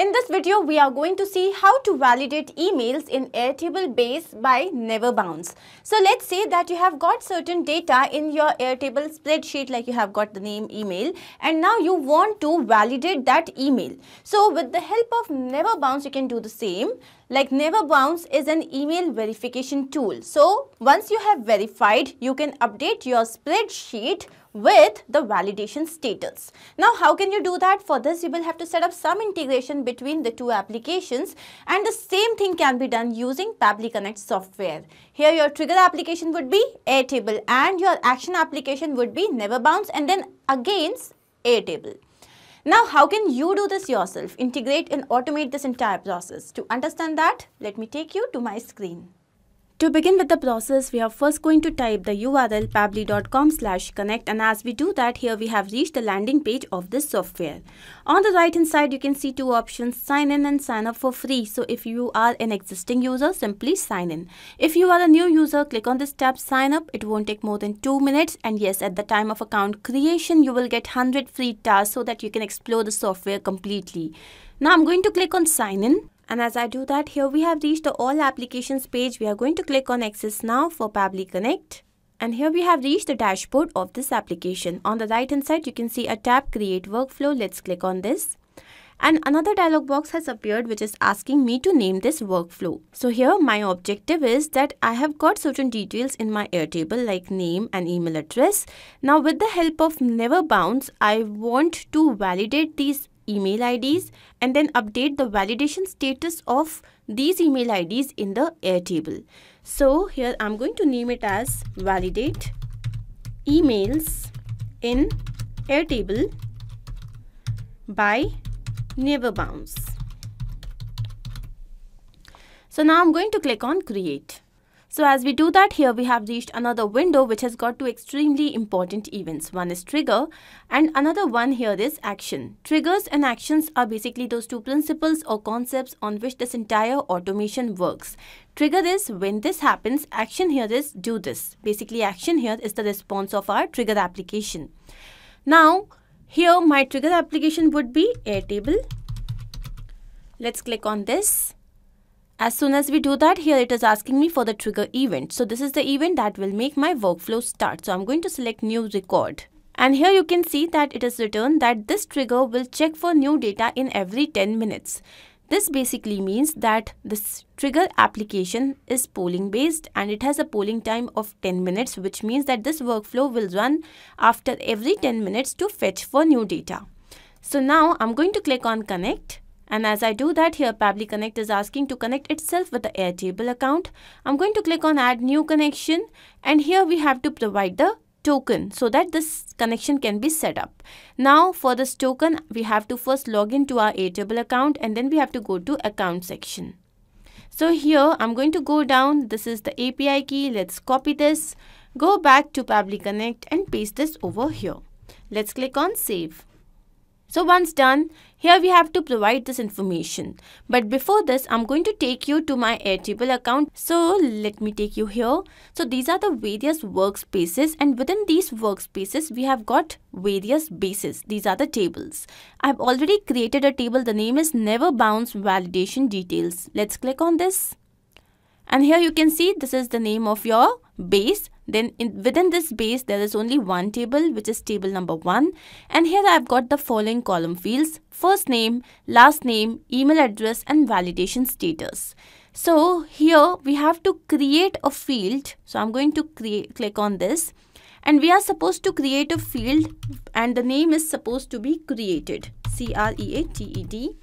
In this video, we are going to see how to validate emails in Airtable base by NeverBounce. So let's say that you have got certain data in your Airtable spreadsheet like you have got the name email and now you want to validate that email. So with the help of NeverBounce, you can do the same. Like NeverBounce is an email verification tool. So once you have verified, you can update your spreadsheet with the validation status. Now, how can you do that? For this, you will have to set up some integration between the two applications and the same thing can be done using Pabbly Connect software. Here, your trigger application would be Airtable and your action application would be NeverBounce and then against Airtable. Now, how can you do this yourself? Integrate and automate this entire process. To understand that, let me take you to my screen. To begin with the process, we are first going to type the URL pabbly.com slash connect and as we do that, here we have reached the landing page of this software. On the right hand side, you can see two options, sign in and sign up for free. So if you are an existing user, simply sign in. If you are a new user, click on this tab sign up. It won't take more than two minutes. And yes, at the time of account creation, you will get 100 free tasks so that you can explore the software completely. Now I'm going to click on sign in. And as I do that, here we have reached the all applications page. We are going to click on access now for Pabbly Connect. And here we have reached the dashboard of this application. On the right hand side, you can see a tab create workflow. Let's click on this. And another dialog box has appeared which is asking me to name this workflow. So here my objective is that I have got certain details in my Airtable like name and email address. Now with the help of NeverBounce, I want to validate these email IDs and then update the validation status of these email IDs in the Airtable. So here I'm going to name it as validate emails in Airtable by NeverBounce. So now I'm going to click on create. So as we do that here we have reached another window which has got two extremely important events. One is trigger and another one here is action. Triggers and actions are basically those two principles or concepts on which this entire automation works. Trigger is when this happens, action here is do this. Basically action here is the response of our trigger application. Now here my trigger application would be Airtable. Let's click on this as soon as we do that, here it is asking me for the trigger event. So this is the event that will make my workflow start. So I'm going to select new record. And here you can see that it is returned that this trigger will check for new data in every 10 minutes. This basically means that this trigger application is polling based and it has a polling time of 10 minutes which means that this workflow will run after every 10 minutes to fetch for new data. So now I'm going to click on connect and as I do that here, Pabbly Connect is asking to connect itself with the Airtable account. I'm going to click on add new connection and here we have to provide the token so that this connection can be set up. Now for this token, we have to first log into our Airtable account and then we have to go to account section. So here I'm going to go down. This is the API key. Let's copy this. Go back to Pabbly Connect and paste this over here. Let's click on save. So once done, here we have to provide this information. But before this, I'm going to take you to my Airtable account. So let me take you here. So these are the various workspaces and within these workspaces, we have got various bases. These are the tables. I've already created a table. The name is NeverBounce Validation Details. Let's click on this. And here you can see this is the name of your base. Then in, within this base, there is only one table, which is table number one. And here I've got the following column fields, first name, last name, email address, and validation status. So here we have to create a field. So I'm going to create, click on this and we are supposed to create a field and the name is supposed to be created c-r-e-a-t-e-d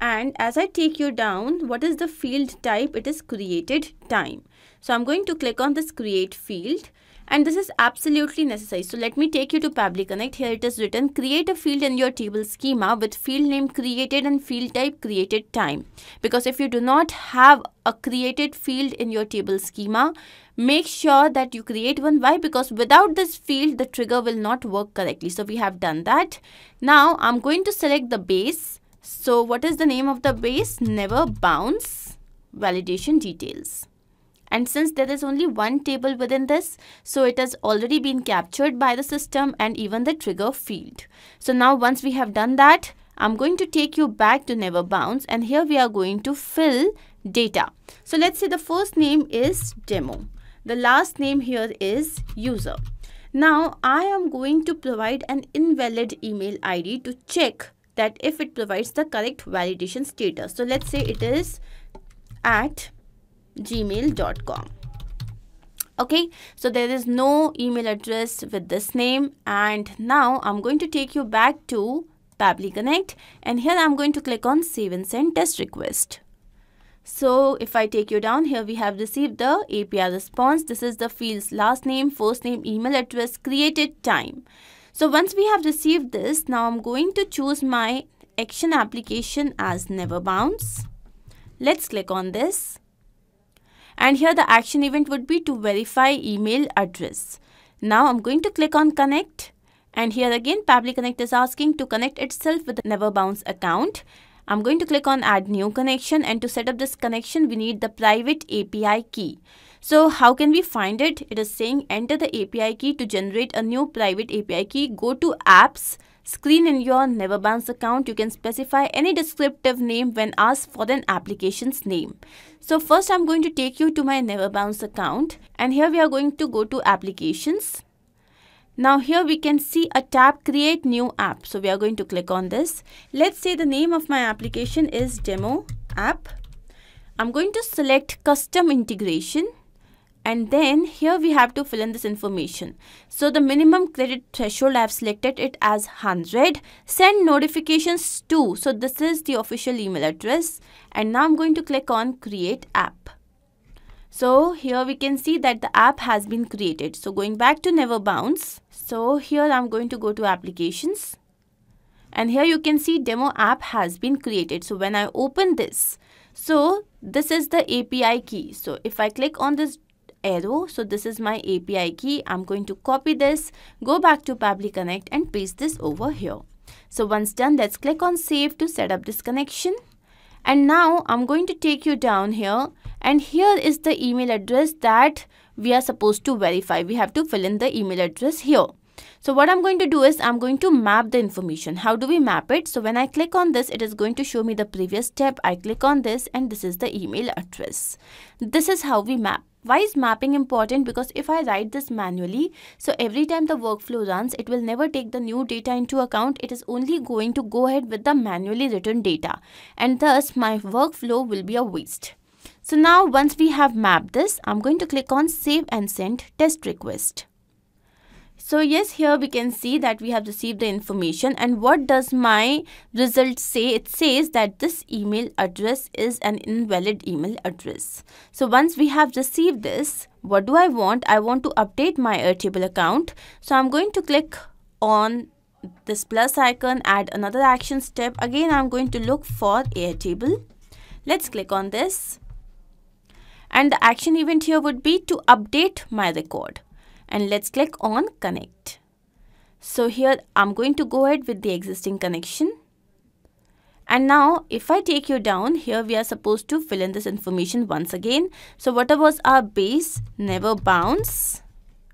and as I take you down what is the field type it is created time so I'm going to click on this create field and this is absolutely necessary. So let me take you to Pabbly Connect. Here it is written create a field in your table schema with field name created and field type created time. Because if you do not have a created field in your table schema, make sure that you create one. Why? Because without this field, the trigger will not work correctly. So we have done that. Now I'm going to select the base so what is the name of the base? NeverBounce validation details. And since there is only one table within this, so it has already been captured by the system and even the trigger field. So now once we have done that, I'm going to take you back to NeverBounce and here we are going to fill data. So let's say the first name is demo. The last name here is user. Now I am going to provide an invalid email ID to check that if it provides the correct validation status. So let's say it is at gmail.com okay so there is no email address with this name and now i'm going to take you back to Pabbly Connect and here I'm going to click on save and send test request. So if I take you down here, we have received the API response. This is the field's last name, first name, email address, created time. So once we have received this, now I'm going to choose my action application as NeverBounce. Let's click on this. And here the action event would be to verify email address. Now I'm going to click on connect and here again, Pabbly Connect is asking to connect itself with the NeverBounce account. I'm going to click on add new connection and to set up this connection, we need the private API key. So how can we find it? It is saying enter the API key to generate a new private API key. Go to apps, screen in your NeverBounce account. You can specify any descriptive name when asked for an application's name. So first I'm going to take you to my NeverBounce account and here we are going to go to applications now here we can see a tab create new app. So we are going to click on this. Let's say the name of my application is demo app. I'm going to select custom integration and then here we have to fill in this information. So the minimum credit threshold I've selected it as 100. Send notifications to. So this is the official email address and now I'm going to click on create app. So here we can see that the app has been created. So going back to NeverBounce. So here I'm going to go to applications. And here you can see demo app has been created. So when I open this, so this is the API key. So if I click on this arrow, so this is my API key. I'm going to copy this, go back to Pabbly Connect and paste this over here. So once done, let's click on save to set up this connection. And now I'm going to take you down here and here is the email address that we are supposed to verify. We have to fill in the email address here. So what I'm going to do is I'm going to map the information. How do we map it? So when I click on this, it is going to show me the previous step. I click on this and this is the email address. This is how we map. Why is mapping important? Because if I write this manually, so every time the workflow runs, it will never take the new data into account. It is only going to go ahead with the manually written data. And thus, my workflow will be a waste. So now once we have mapped this, I'm going to click on save and send test request. So yes, here we can see that we have received the information and what does my result say? It says that this email address is an invalid email address. So once we have received this, what do I want? I want to update my Airtable account. So I'm going to click on this plus icon, add another action step. Again, I'm going to look for Airtable. Let's click on this. And the action event here would be to update my record and let's click on connect. So here I'm going to go ahead with the existing connection. And now if I take you down here we are supposed to fill in this information once again. So whatever was our base NeverBounce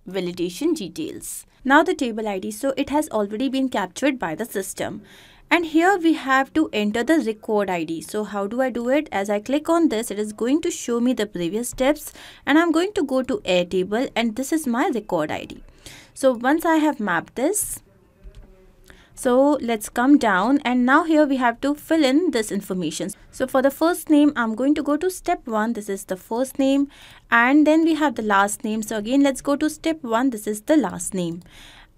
validation details. Now the table ID so it has already been captured by the system and here we have to enter the record id so how do i do it? As i click on this it is going to show me the previous steps and i'm going to go to airtable and this is my record id so once i have mapped this so let's come down and now here we have to fill in this information. So for the first name i'm going to go to step one. This is the first name. And then we have the last name. So again let's go to step one. This is the last name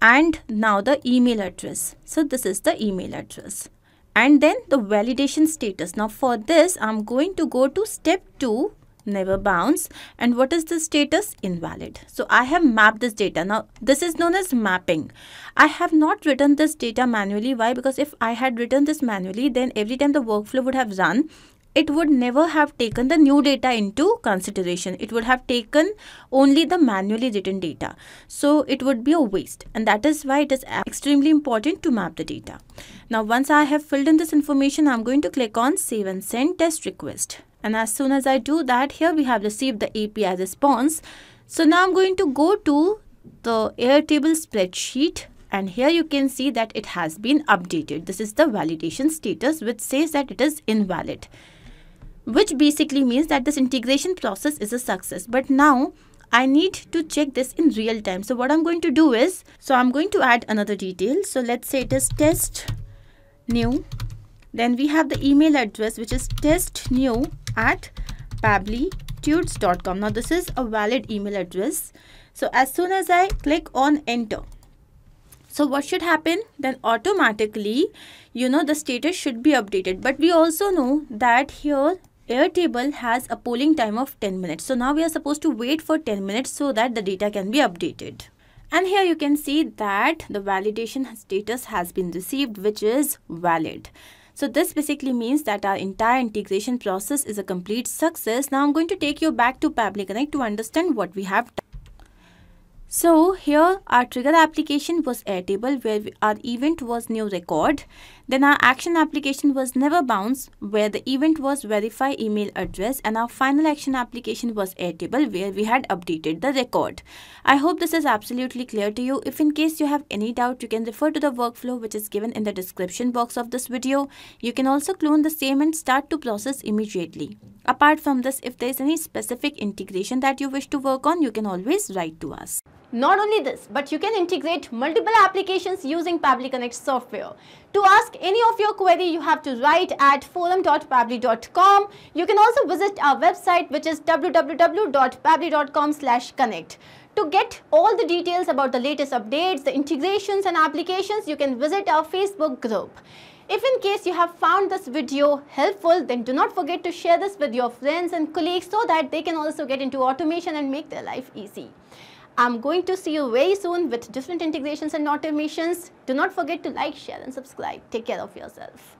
and now the email address. So this is the email address. And then the validation status. Now for this, I'm going to go to step 2 NeverBounce. And what is the status? Invalid. So i have mapped this data. Now this is known as mapping. I have not written this data manually. Why? Because if i had written this manually then every time the workflow would have run it would never have taken the new data into consideration. It would have taken only the manually written data. So it would be a waste. And that is why it is extremely important to map the data. Now, once I have filled in this information, I'm going to click on save and send test request. And as soon as I do that, here we have received the API response. So now I'm going to go to the Airtable spreadsheet and here you can see that it has been updated. This is the validation status which says that it is invalid which basically means that this integration process is a success. But now I need to check this in real time. So what I'm going to do is, so I'm going to add another detail. So let's say it is test new. Then we have the email address which is test new at pabblytudes.com. Now this is a valid email address. So as soon as I click on enter, so what should happen? Then automatically, you know, the status should be updated. But we also know that here Airtable has a polling time of 10 minutes. So now we are supposed to wait for 10 minutes so that the data can be updated. And here you can see that the validation status has been received which is valid. So this basically means that our entire integration process is a complete success. Now I'm going to take you back to Pabbly Connect to understand what we have done. So here our trigger application was Airtable where our event was new record. Then our action application was NeverBounce where the event was verify email address and our final action application was Airtable where we had updated the record. I hope this is absolutely clear to you. If in case you have any doubt you can refer to the workflow which is given in the description box of this video. You can also clone the same and start to process immediately. Apart from this if there is any specific integration that you wish to work on you can always write to us. Not only this, but you can integrate multiple applications using Pabbly Connect software. To ask any of your query, you have to write at forum.pabbly.com. You can also visit our website which is www.pabbly.com connect. To get all the details about the latest updates, the integrations and applications, you can visit our Facebook group. If in case you have found this video helpful, then do not forget to share this with your friends and colleagues so that they can also get into automation and make their life easy. I'm going to see you very soon with different integrations and automations. Do not forget to like, share and subscribe. Take care of yourself.